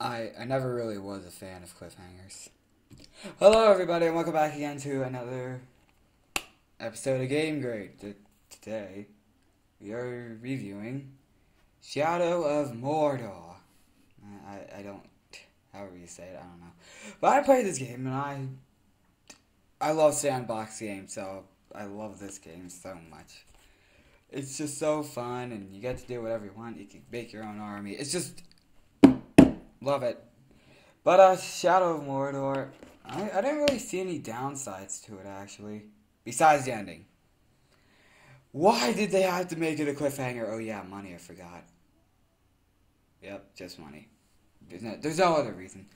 I, I never really was a fan of cliffhangers. Hello, everybody, and welcome back again to another episode of Game Grade. Today, we are reviewing Shadow of Mordor. I, I, I don't, however you say it, I don't know. But I played this game, and I, I love sandbox games, so I love this game so much. It's just so fun, and you get to do whatever you want. You can make your own army. It's just Love it. But uh, Shadow of Mordor, I, I didn't really see any downsides to it actually, besides the ending. Why did they have to make it a cliffhanger? Oh yeah, money. I forgot. Yep, just money. There's no, there's no other reason.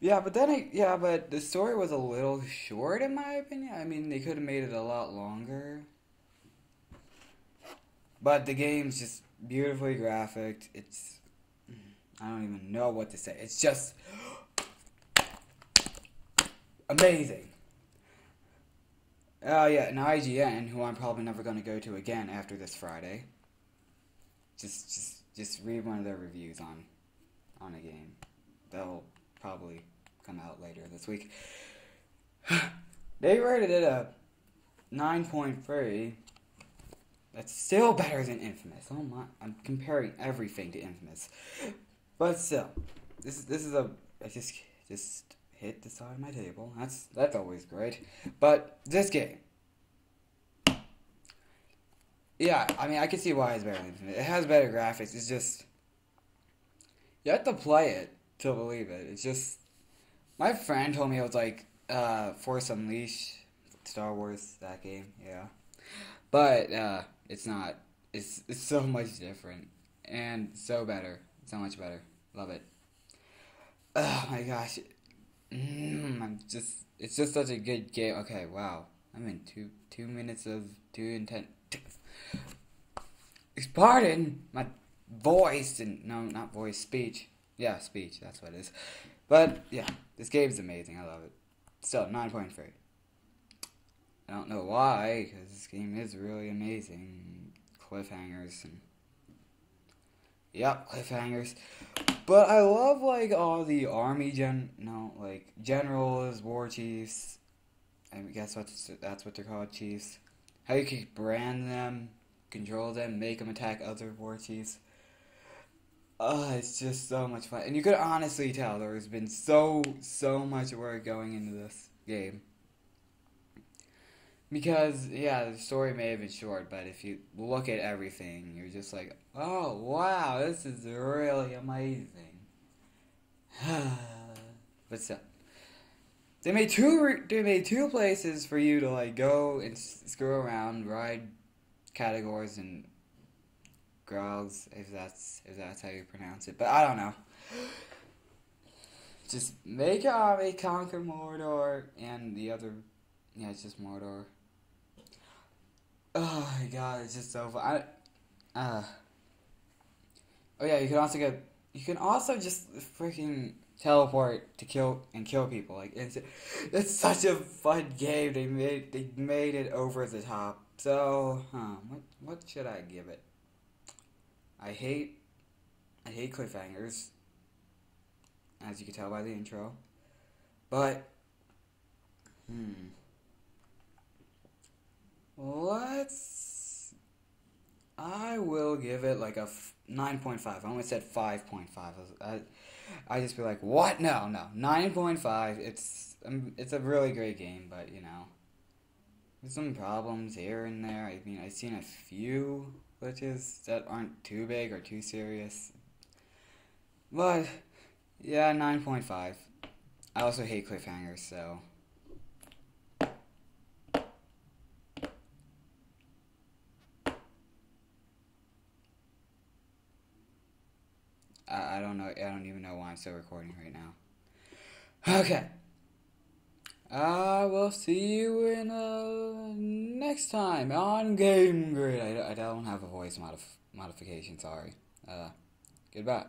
Yeah, but then I, yeah, but the story was a little short in my opinion. I mean, they could have made it a lot longer. But the game's just beautifully graphic. It's I don't even know what to say. It's just amazing. Oh yeah, and IGN, who I'm probably never going to go to again after this Friday. Just, just, just read one of their reviews on, on a game. They'll probably come out later this week. they rated it a nine point three. That's still better than Infamous. Oh my! I'm comparing everything to Infamous. But still, this is this is a I just just hit the side of my table. That's that's always great. But this game, yeah, I mean I can see why it's better than. It has better graphics. It's just you have to play it to believe it. It's just my friend told me it was like uh, Force Unleashed, Star Wars that game. Yeah, but uh, it's not. It's it's so much different and so better. So much better. Love it. Oh my gosh. Mm, I'm just. It's just such a good game. Okay, wow. I'm in two two minutes of two intent. Pardon my voice and no, not voice, speech. Yeah, speech. That's what it is. But yeah, this game is amazing. I love it. Still nine point three. I don't know why, because this game is really amazing. Cliffhangers and Yep, cliffhangers. But I love like all the army gen no like generals, war chiefs. I guess that's that's what they're called, chiefs. How you can brand them, control them, make them attack other war chiefs. Oh, it's just so much fun, and you could honestly tell there's been so so much work going into this game. Because yeah, the story may have been short, but if you look at everything, you're just like, oh wow, this is really amazing. but still, they made two. They made two places for you to like go and screw around, ride categories and growls, if that's if that's how you pronounce it. But I don't know. Just make army conquer Mordor and the other. Yeah, it's just Mordor. Oh my god, it's just so fun. I, uh, oh yeah, you can also get. You can also just freaking teleport to kill and kill people. Like it's it's such a fun game. They made they made it over the top. So, huh, what what should I give it? I hate I hate cliffhangers. As you can tell by the intro. But hmm Let's. I will give it like a f- 9.5. I only said 5.5. I, I just be like, what? No, no. 9.5. It's um, it's a really great game, but you know, there's some problems here and there. I mean, I've seen a few glitches that aren't too big or too serious. But, yeah, 9.5. I also hate cliffhangers, so. I, I don't know. I don't even know why I'm still recording right now. Okay. I will see you in uh, next time on Game Grade. I, I don't have a voice modif- modification, sorry. Uh, goodbye.